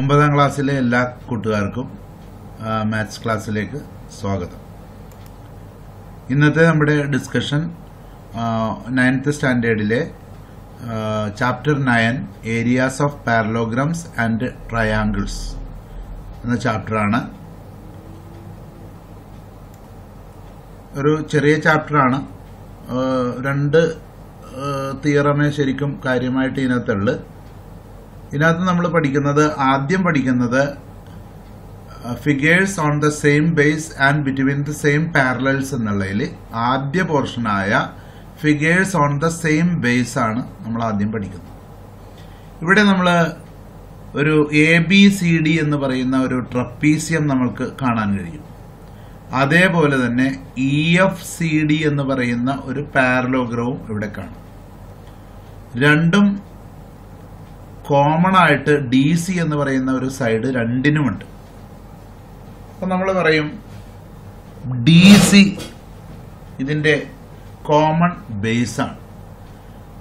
ഒമ്പതാം ക്ലാസ്സിലെ എല്ലാ കൂട്ടുകാർക്കും മാത്സ് ക്ലാസ്സിലേക്ക് സ്വാഗതം. ഇന്നത്തെ നമ്മുടെ discussion ninth സ്റ്റാൻഡേർഡിലെ chapter nine areas of parallelograms and triangles എന്ന ചാപ്റ്ററാണ്. ഒരു ചെറിയ ചാപ്റ്ററാണ്. രണ്ട് തിയറമേ ശരിക്കും കാര്യമായിട്ട് ഇതിനകത്തുള്ളു. ഇതിനകത്ത് നമ്മൾ പഠിക്കുന്നത് ആദ്യം പഠിക്കുന്നത് figures on the same base and between the same parallels എന്നുള്ളതിൽ ആദ്യ പോർഷനായ figures on the same base ആണ് നമ്മൾ ആദ്യം പഠിക്കുന്നത്. ഇവിടെ നമ്മൾ ഒരു എ ബി സി ഡി എന്ന് പറയുന്ന ഒരു ട്രപ്പീസിയം നമ്മൾക്ക് കാണാൻ കഴിയും. അതേപോലെ തന്നെ ഇ എഫ് സി ഡി എന്ന് പറയുന്ന ഒരു പാരലോഗ്രവും ഇവിടെ കാണും. രണ്ടും കോമൺ ആയിട്ട് ഡി സി എന്ന് പറയുന്ന ഒരു സൈഡ് രണ്ടിനുമുണ്ട്. അപ്പൊ നമ്മൾ പറയും ഡി സി ഇതിന്റെ കോമൺ ബേസ് ആണ്.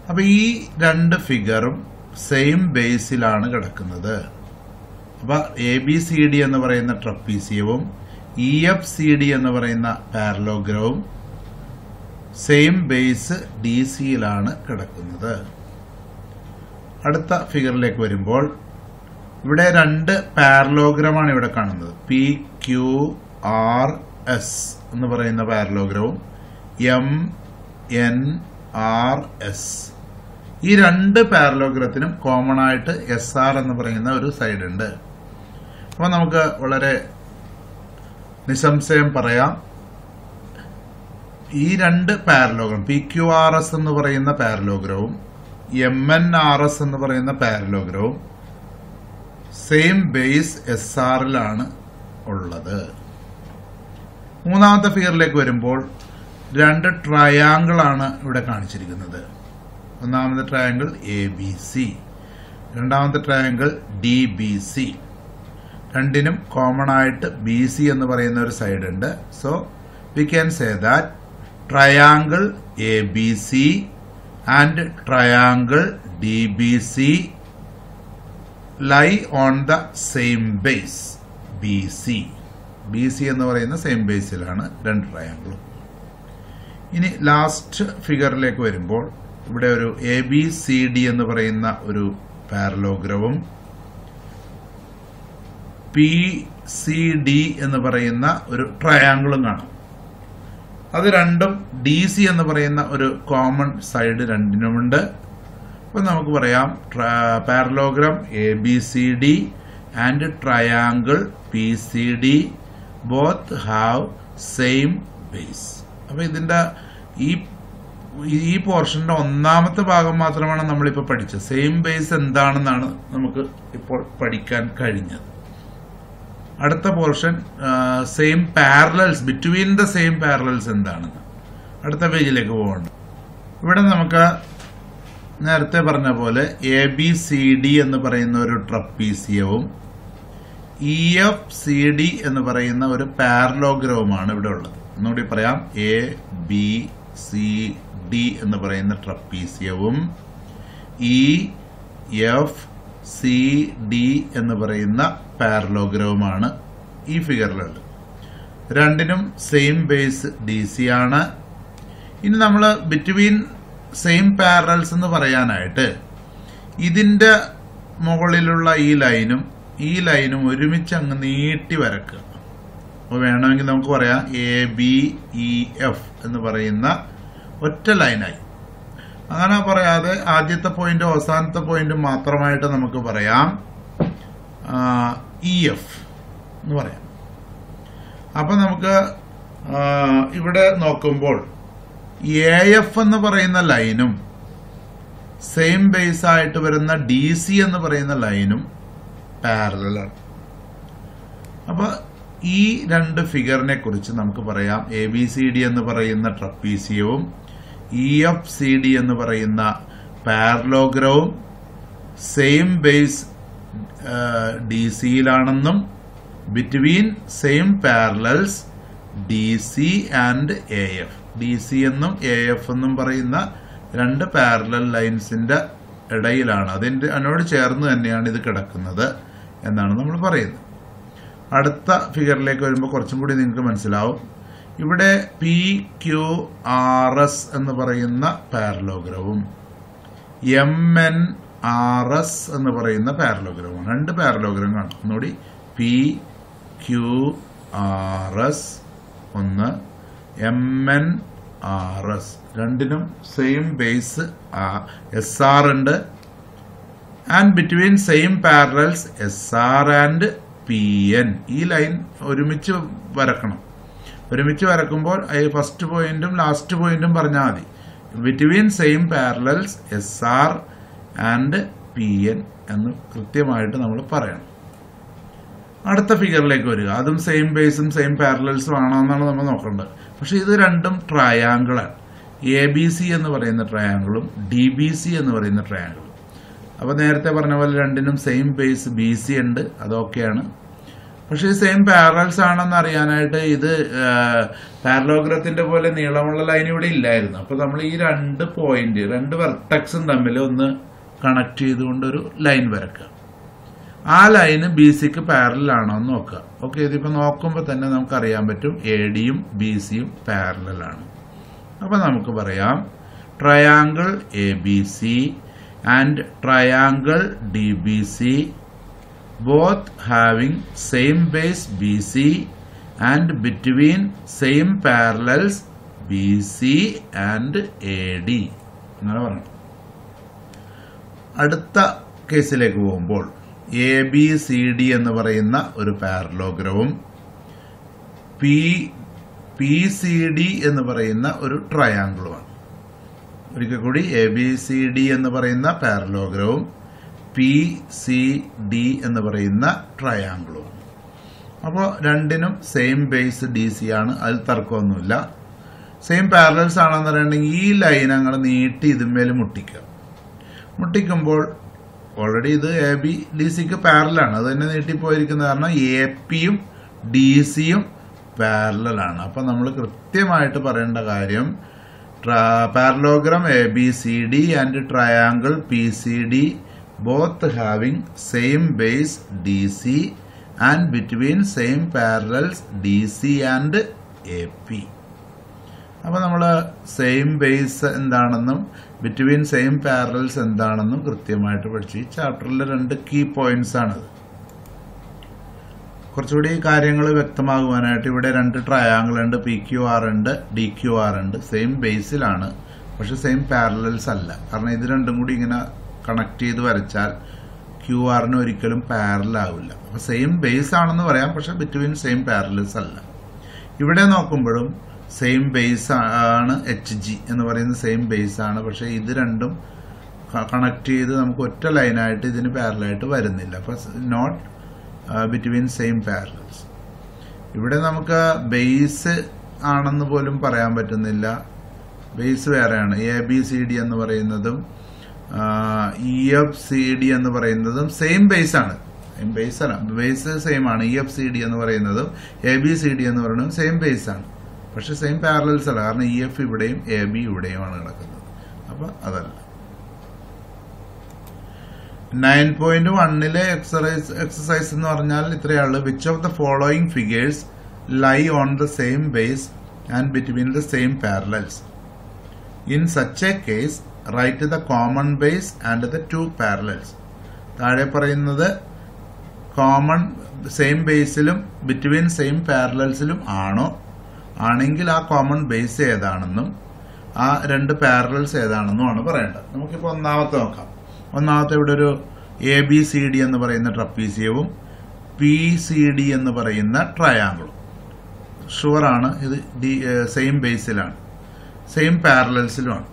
അപ്പൊ ഈ രണ്ട് ഫിഗറും സെയിം ബേസിലാണ് കിടക്കുന്നത്. അപ്പൊ എ ബി സി ഡി എന്ന് പറയുന്ന ട്രപ്പീസിയവും ഇ എഫ് സി ഡി എന്ന് പറയുന്ന പാരലോഗ്രവും സെയിം ബേസ് ഡി സിയിലാണ് കിടക്കുന്നത്. അടുത്ത ഫിഗറിലേക്ക് വരുമ്പോൾ ഇവിടെ രണ്ട് പാരലോഗ്രമാണ് ഇവിടെ കാണുന്നത്. പി ക്യു ആർ എസ് എന്ന് പറയുന്ന പാരലോഗ്രവും എം എൻ ആർ എസ് ഈ രണ്ട് പാരലോഗ്രത്തിനും കോമൺ ആയിട്ട് എസ് ആർ എന്ന് പറയുന്ന ഒരു സൈഡ് ഉണ്ട്. അപ്പോൾ നമുക്ക് വളരെ നിസംശയം പറയാം. ഈ രണ്ട് parallelogram P Q R S എന്ന് പറയുന്ന പാരലോഗ്രവും എം എൻ ആർ എസ് എന്ന് പറയുന്ന പാരലോഗ്രവും സെയിം ബേസ് എസ് ആറിലാണ് ഉള്ളത്. മൂന്നാമത്തെ ഫിഗറിലേക്ക് വരുമ്പോൾ രണ്ട് ട്രയാങ്കിൾ ആണ് ഇവിടെ കാണിച്ചിരിക്കുന്നത്. ഒന്നാമത്തെ ട്രയാങ്കിൾ എ ബി സി രണ്ടാമത്തെ ട്രയാങ്കിൾ ഡി ബി സി രണ്ടിനും കോമൺ ആയിട്ട് ബി സി എന്ന് പറയുന്ന ഒരു സൈഡ് ഉണ്ട്. So we can say that triangle A B C and triangle DBC lie on the same base BC. BC എന്ന് പറയുന്ന same ബേസിലാണ് രണ്ട് ട്രയാങ്കിളും ഇനി ലാസ്റ്റ് ഫിഗറിലേക്ക് വരുമ്പോൾ ഇവിടെ ഒരു എ ബി സി ഡി എന്ന് പറയുന്ന ഒരു പാരലോഗ്രവും പി സി ഡി എന്ന് പറയുന്ന ഒരു ട്രയാങ്കിളും കാണാം അത് രണ്ടും ഡി സി എന്ന് പറയുന്ന ഒരു കോമൺ സൈഡ് രണ്ടിനുമുണ്ട്. അപ്പൊ നമുക്ക് പറയാം parallelogram A B C D and triangle P C D both have same base അപ്പൊ ഇതിന്റെ ഈ ഈ പോർഷന്റെ ഒന്നാമത്തെ ഭാഗം മാത്രമാണ് നമ്മളിപ്പോൾ പഠിച്ചത്. സെയിം ബേസ് എന്താണെന്നാണ് നമുക്ക് ഇപ്പോൾ പഠിക്കാൻ കഴിഞ്ഞത്. അടുത്ത portion same parallels between the same parallels എന്താണ്? അടുത്ത പേജിലേക്ക് പോകണം. ഇവിടെ നമുക്ക് നേരത്തെ പറഞ്ഞ പോലെ എ ബി സി ഡി എന്ന് പറയുന്ന ഒരു ട്രപ്പീസിയവും ഇ എഫ് സി ഡി എന്ന് പറയുന്ന ഒരു പാരലോഗ്രവുമാണ് ഇവിടെ ഉള്ളത്. ഒന്നുകൂടി പറയാം. എ ബി സി ഡി എന്ന് പറയുന്ന ട്രപ്പീസിയവും ഇ എഫ് സി ഡി എന്ന് പറയുന്ന പാരലോഗ്രാമാണ് ഈ ഫിഗറിലുള്ളത് രണ്ടിനും സെയിം ബേസ് ഡി സി ആണ്. ഇനി നമ്മൾ ബിറ്റ്വീൻ സെയിം പാരൽസ് എന്ന് പറയാനായിട്ട് ഇതിന്റെ മുകളിലുള്ള ഈ ലൈനും ഈ ലൈനും ഒരുമിച്ച് അങ്ങ് നീട്ടി വരക്കുക. അപ്പോൾ വേണമെങ്കിൽ നമുക്ക് പറയാം എ ബി ഇ എഫ് എന്ന് പറയുന്ന ഒറ്റ ലൈനായി അങ്ങനെ പറയാതെ ആദ്യത്തെ പോയിന്റും അവസാനത്തെ പോയിന്റും മാത്രമായിട്ട് നമുക്ക് പറയാം. ഇ എഫ് എന്ന് പറയാം. അപ്പൊ നമുക്ക് ഇവിടെ നോക്കുമ്പോൾ എ എഫ് എന്ന് പറയുന്ന ലൈനും സെയിം ബേസ് ആയിട്ട് വരുന്ന ഡി സി എന്ന് പറയുന്ന ലൈനും പാരലാണ് അപ്പൊ ഈ രണ്ട് ഫിഗറിനെ കുറിച്ച് നമുക്ക് പറയാം. എ ബി സി ഡി എന്ന് പറയുന്ന ട്രപ്പീസിയവും ഇ എഫ് സി ഡി എന്ന് പറയുന്ന പാരലോഗ്രവും same base D സിയിലാണെന്നും between same parallels D C and A F D C എന്നും എ എഫ് എന്നും പറയുന്ന രണ്ട് പാരലൽ ലൈൻസിന്റെ ഇടയിലാണ്. അതിന്റെ അതിനോട് ചേർന്ന് തന്നെയാണ് ഇത് കിടക്കുന്നത് എന്നാണ് നമ്മൾ പറയുന്നത്. അടുത്ത ഫിഗറിലേക്ക് വരുമ്പോൾ കുറച്ചും കൂടി നിങ്ങൾക്ക് മനസ്സിലാവും. ഇവിടെ പി ക്യു ആർ എസ് എന്ന് പറയുന്ന പാരലോഗ്രവും എം എൻ ആർ എസ് എന്ന് പറയുന്ന പാരലോഗ്രാഫും രണ്ട് പാരലോഗ്രാം കാണും. ഒന്നുകൂടി പി ക്യു ആർ എസ് ഒന്ന്. എം എൻ ആർ എസ് രണ്ടിനും സെയിം ബേസ് എസ് ആർ ഉണ്ട്. And between same parallels S R and P N ഈ ലൈൻ ഒരുമിച്ച് വരക്കണം. ഒരുമിച്ച് വരക്കുമ്പോൾ ഫസ്റ്റ് പോയിന്റും ലാസ്റ്റ് പോയിന്റും പറഞ്ഞാൽ മതി. Between same parallels S R and P N എന്ന് കൃത്യമായിട്ട് നമ്മൾ പറയണം. അടുത്ത ഫിഗറിലേക്ക് വരിക. അതും സെയിം ബേസും സെയിം പാരലൽസും ആണോ എന്നാണ് നമ്മൾ നോക്കേണ്ടത്. പക്ഷെ ഇത് രണ്ടും ട്രയാങ്കിളാണ് എ ബി സി എന്ന് പറയുന്ന ട്രയാങ്കിളും ഡി ബി സി എന്ന് പറയുന്ന ട്രയാങ്കിളും അപ്പോൾ നേരത്തെ പറഞ്ഞ പോലെ രണ്ടിനും സെയിം ബേസ് ബി സി ഉണ്ട്. അതൊക്കെയാണ് പക്ഷെ സെയിം പാരൽസ് ആണെന്ന് അറിയാനായിട്ട് ഇത് പാരലോഗ്രത്തിന്റെ പോലെ നീളമുള്ള ലൈൻ ഇവിടെ ഇല്ലായിരുന്നു. അപ്പൊ നമ്മൾ ഈ രണ്ട് പോയിന്റ് രണ്ട് വെർട്ടക്സും തമ്മിൽ ഒന്ന് കണക്ട് ചെയ്തുകൊണ്ട് ഒരു ലൈൻ വരക്കുക ആ ലൈന് ബി സിക്ക് ആണോ എന്ന് നോക്കുക. ഓക്കെ ഇതിപ്പോ നോക്കുമ്പോൾ തന്നെ നമുക്ക് അറിയാൻ പറ്റും എ ഡിയും ബി സിയും ആണ്. അപ്പൊ നമുക്ക് പറയാം triangle A B C and triangle D B C both having same base BC and between same parallels BC and D അങ്ങനെ പറഞ്ഞു. അടുത്ത കേസിലേക്ക് പോകുമ്പോൾ എ ബി സി ഡി എന്ന് പറയുന്ന ഒരു പാരലോഗ്രവും പി പി സി ഡി എന്ന് പറയുന്ന ഒരു ട്രയാങ്കിളുമാണ് ഒരിക്കൽ കൂടി എ ബി സി ഡി എന്ന് പറയുന്ന പാരലോഗ്രവും പി സി ഡി എന്ന് പറയുന്ന ട്രയാങ്കിളും അപ്പോൾ രണ്ടിനും സെയിം ബേസ് ഡി സി ആണ്. അതിൽ തർക്കമൊന്നുമില്ല. സെയിം പാരലൽസ് ആണെന്ന് പറയുകയാണെങ്കിൽ ഈ ലൈൻ അങ്ങനെ നീട്ടി ഇതിന്മേൽ മുട്ടിക്കുക. മുട്ടിക്കുമ്പോൾ ഓൾറെഡി ഇത് എ ബി ഡി സിക്ക് പാരലാണ് അത് തന്നെ നീട്ടിപ്പോയിരിക്കുന്ന കാരണം എ പിയും ഡി സിയും പാരലാണ് അപ്പം നമ്മൾ കൃത്യമായിട്ട് പറയേണ്ട കാര്യം parallelogram A B C D and triangle P C D both having same base DC and between same parallels DC and P അപ്പോൾ നമ്മൾ സെയിം ബേസ് എന്താണെന്നും ബിറ്റ്വീൻ സെയിം പാരലൽസ് എന്താണെന്നും കൃത്യമായിട്ട് പഠിച്ചു. ഈ ചാപ്റ്ററിലെ രണ്ട് കീ പോയിന്റ്സ് ആണത്. കുറച്ചുകൂടി കാര്യങ്ങൾ വ്യക്തമാകുവാനായിട്ട് ഇവിടെ രണ്ട് ട്രയാങ്കിൾ ഉണ്ട് പി ക്യു ആർ ഉണ്ട് ഡി ക്യു ആർ ഉണ്ട്. സെയിം ബേസിലാണ് പക്ഷെ സെയിം പാരലൽസ് അല്ല. കാരണം ഇത് രണ്ടും കൂടി ഇങ്ങനെ കണക്ട് ചെയ്ത് വരച്ചാൽ ക്യു ആറിന് ഒരിക്കലും പാരലൽ ആവില്ല. അപ്പൊ സെയിം ബേസ് ആണെന്ന് പറയാം പക്ഷെ ബിറ്റ്വീൻ സെയിം പാരലൽസ് അല്ല. ഇവിടെ നോക്കുമ്പോഴും സെയിം ബേസ് ആണ് എച്ച് ജി എന്ന് പറയുന്ന സെയിം ബേസ് ആണ്. പക്ഷെ ഇത് രണ്ടും കണക്ട് ചെയ്ത് നമുക്ക് ഒറ്റ ലൈനായിട്ട് ഇതിന് പാരലായിട്ട് വരുന്നില്ല. അപ്പൊ നോട്ട് ബിറ്റ്വീൻ സെയിം പാരലൽസ് ഇവിടെ നമുക്ക് ബേസ് ആണെന്ന് പോലും പറയാൻ പറ്റുന്നില്ല. ബേസ് വേറെയാണ്. എ ബി സി ഡി എന്ന് പറയുന്നതും ഇ എഫ് സി ഡി എന്ന് പറയുന്നതും സെയിം ബേസ് ആണ്. ബേസ് അല്ല ബേസ് സെയിം ആണ്. ഇ എഫ് സി ഡി എന്ന് പറയുന്നതും എ ബി സി ഡി എന്ന് പറയുന്നതും സെയിം ബേസ് ആണ്. പക്ഷെ സെയിം പാരലൽസ് അല്ല കാരണം ഇ എഫ് ഇവിടെയും എ ബി ഇവിടെയുമാണ് കിടക്കുന്നത്. അപ്പൊ അതല്ല. നയൻ പോയിന്റ് വണ്ണിലെ എക്സസൈസ് എക്സസൈസ് എന്ന് പറഞ്ഞാൽ ഇത്രയുള്ളൂ which of the following figures lie on the same base and between the same parallels in such a case write the common base and the two parallels താഴെ പറയുന്നത് common same ബേസിലും between same പാരലൽസിലും ആണോ? ആണെങ്കിൽ ആ common base ഏതാണെന്നും ആ രണ്ട് parallels ഏതാണെന്നും ആണ് പറയേണ്ടത്. നമുക്കിപ്പോൾ ഒന്നാമത്തെ നോക്കാം. ഒന്നാമത്തെ ഇവിടെ ഒരു എ ബി സി ഡി എന്ന് പറയുന്ന ട്രപ്പീസിയവും പി സി ഡി എന്ന് പറയുന്ന ട്രയാങ്കിളും ഷുവറാണ് ഇത് ഡി സെയിം ബേസിലാണ് സെയിം പാരലൽസിലുമാണ്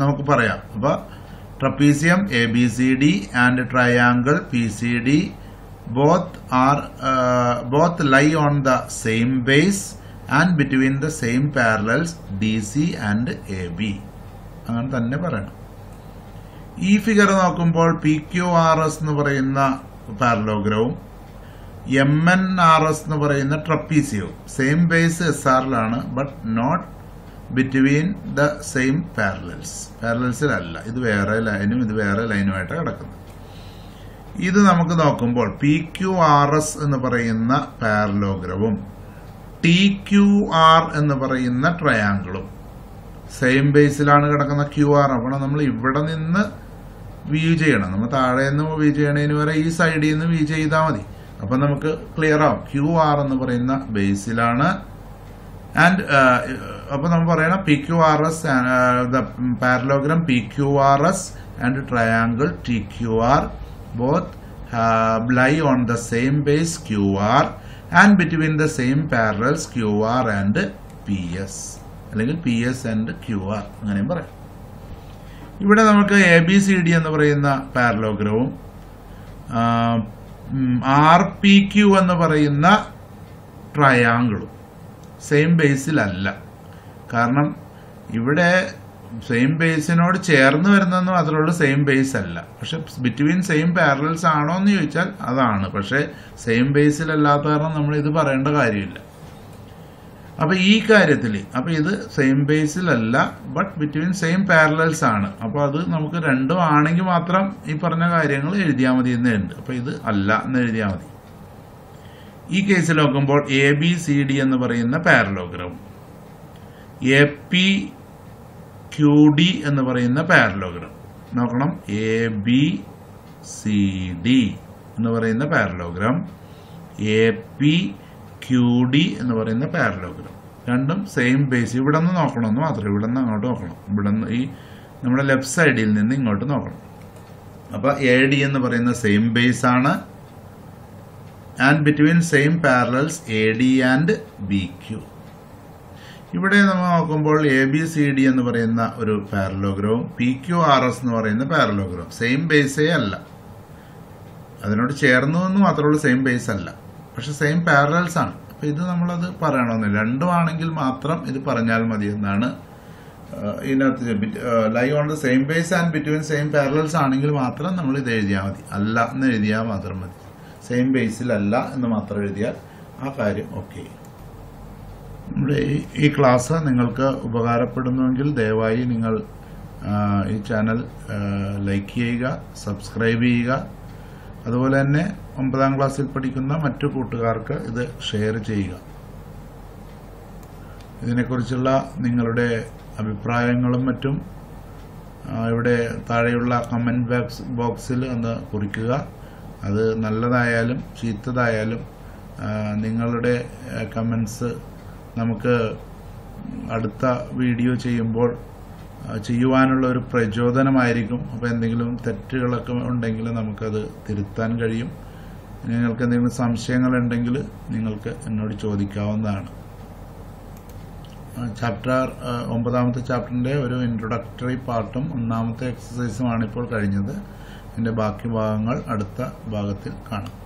നമുക്ക് പറയാം. അപ്പൊ trapezium A B C D and triangle P C D both are both lie on the same base and between the same parallels D C and A B അങ്ങനെ തന്നെ പറയണം. ഈ figure നോക്കുമ്പോൾ പി ക്യു ആർ എസ് എന്ന് പറയുന്ന പാരലോഗ്രവും M N R S എന്ന് പറയുന്ന ട്രപ്പീസിയവും സെയിം ബേസ് എസ് ആറിലാണ് but not between the same parallels പാരലൽസിലല്ല ഇത് വേറെ ലൈനും ഇത് വേറെ ലൈനുമായിട്ട് കിടക്കുന്നത്. ഇത് നമുക്ക് നോക്കുമ്പോൾ പി ക്യു ആർ എസ് എന്ന് പറയുന്ന പാരലോഗ്രവും ടി ക്യു ആർ എന്ന് പറയുന്ന ട്രയാങ്കിളും സെയിം ബേസിലാണ് കിടക്കുന്ന ക്യു ആർ അപ്പോൾ നമ്മൾ ഇവിടെ നിന്ന് വ്യൂ ചെയ്യണം. നമ്മൾ താഴെ നിന്ന് വ്യൂ ചെയ്യണതിന് വരെ ഈ സൈഡിൽ നിന്ന് വ്യൂ ചെയ്താൽ മതി. അപ്പം നമുക്ക് ക്ലിയർ ആവും. ക്യു ആർ എന്ന് പറയുന്ന ബേസിലാണ് ആൻഡ് അപ്പോൾ നമ്മൾ പറയണം P Q R S parallelogram P Q R S and triangle T Q R both lie on the same base Q R and between the same parallels Q R and P S അല്ലെങ്കിൽ P S and Q R അങ്ങനെയും പറയാം. ഇവിടെ നമുക്ക് A B C D എന്ന് പറയുന്ന പാരലോഗ്രവും R P Q എന്ന് പറയുന്ന ട്രയാങ്കിളും same ബേസിലല്ല കാരണം ഇവിടെ സെയിം ബേസിനോട് ചേർന്ന് വരുന്നെന്ന് അതിലുള്ള സെയിം ബേസ് അല്ല. പക്ഷെ ബിറ്റ്വീൻ സെയിം പാരലൽസ് ആണോ എന്ന് ചോദിച്ചാൽ അതാണ്. പക്ഷെ സെയിം ബേസിലല്ലാത്ത കാരണം നമ്മൾ ഇത് പറയേണ്ട കാര്യമില്ല. അപ്പൊ ഈ കാര്യത്തിൽ അപ്പൊ ഇത് സെയിം ബേസിലല്ല ബട്ട് ബിറ്റ്വീൻ സെയിം പാരലൽസ് ആണ്. അപ്പൊ അത് നമുക്ക് രണ്ടും ആണെങ്കിൽ മാത്രം ഈ പറഞ്ഞ കാര്യങ്ങൾ എഴുതിയാൽ മതി എന്നേ ഉണ്ട് അപ്പൊ ഇത് അല്ല എന്ന് എഴുതിയാൽ മതി. ഈ കേസിൽ നോക്കുമ്പോൾ എ ബി സി ഡി എന്ന് പറയുന്ന parallelogram A P Q D എന്ന് പറയുന്ന പാരലോഗ്രാം നോക്കണം. എ ബി സി ഡി എന്ന് പറയുന്ന parallelogram A P Q D എന്ന് പറയുന്ന പാരലോഗ്രാം രണ്ടും സെയിം ബേസ് ഇവിടെ നിന്ന് നോക്കണമെന്ന് മാത്രമേ ഇവിടെ നിന്ന് അങ്ങോട്ട് നോക്കണം. ഇവിടെ നിന്ന് ഈ നമ്മുടെ ലെഫ്റ്റ് സൈഡിൽ നിന്ന് ഇങ്ങോട്ട് നോക്കണം. അപ്പൊ എ ഡി എന്ന് പറയുന്ന സെയിം ബേസ് ആണ്. And between same parallels A D and B Q ഇവിടെ നമ്മൾ നോക്കുമ്പോൾ എ ബി സി ഡി എന്ന് പറയുന്ന ഒരു പാരലോഗ്രാവും പി ക്യു ആർ എസ് എന്ന് പറയുന്ന പാരലോഗ്രാം സെയിം ബേസേ അല്ല. അതിനോട് ചേർന്നു എന്ന് മാത്രമേ ഉള്ളൂ സെയിം ബേസ് അല്ല. പക്ഷെ സെയിം പാരലൽസ് ആണ്. അപ്പൊ ഇത് നമ്മളത് പറയണമെന്നില്ല. രണ്ടും ആണെങ്കിൽ മാത്രം ഇത് പറഞ്ഞാൽ മതി എന്നാണ് ഇതിനകത്ത് lie on the same base and between same parallels ആണെങ്കിൽ മാത്രം നമ്മൾ ഇത് എഴുതിയാൽ മതി. അല്ല എന്ന് എഴുതിയാൽ മാത്രം മതി. സെയിം ബേസിലല്ല എന്ന് മാത്രം എഴുതിയാൽ ആ കാര്യം ഓക്കെ നമ്മുടെ ഈ- ക്ലാസ് നിങ്ങൾക്ക് ഉപകാരപ്പെടുന്നുവെങ്കിൽ ദയവായി നിങ്ങൾ ഈ ചാനൽ ലൈക്ക് ചെയ്യുക സബ്സ്ക്രൈബ് ചെയ്യുക. അതുപോലെ തന്നെ ഒമ്പതാം ക്ലാസ്സിൽ പഠിക്കുന്ന മറ്റു കൂട്ടുകാർക്ക് ഇത് ഷെയർ ചെയ്യുക. ഇതിനെക്കുറിച്ചുള്ള നിങ്ങളുടെ അഭിപ്രായങ്ങളും മറ്റും ഇവിടെ താഴെയുള്ള കമന്റ് ബോക്സ് ബോക്സിൽ ഒന്ന് കുറിക്കുക. അത് നല്ലതായാലും ചീത്തതായാലും നിങ്ങളുടെ കമൻസ് നമുക്ക് അടുത്ത വീഡിയോ ചെയ്യുമ്പോൾ ചെയ്യുവാനുള്ള ഒരു പ്രചോദനമായിരിക്കും. അപ്പോൾ എന്തെങ്കിലും തെറ്റുകളൊക്കെ ഉണ്ടെങ്കിൽ നമുക്കത് തിരുത്താൻ കഴിയും. നിങ്ങൾക്ക് എന്തെങ്കിലും സംശയങ്ങളുണ്ടെങ്കിൽ നിങ്ങൾക്ക് എന്നോട് ചോദിക്കാവുന്നതാണ്. ചാപ്റ്റർ ഒമ്പതാമത്തെ ചാപ്റ്ററിന്റെ ഒരു ഇൻട്രൊഡക്ടറി പാർട്ടും ഒന്നാമത്തെ എക്സസൈസുമാണ് ഇപ്പോൾ കഴിഞ്ഞത്. ഇതിന്റെ ബാക്കി ഭാഗങ്ങൾ അടുത്ത ഭാഗത്തിൽ കാണാം.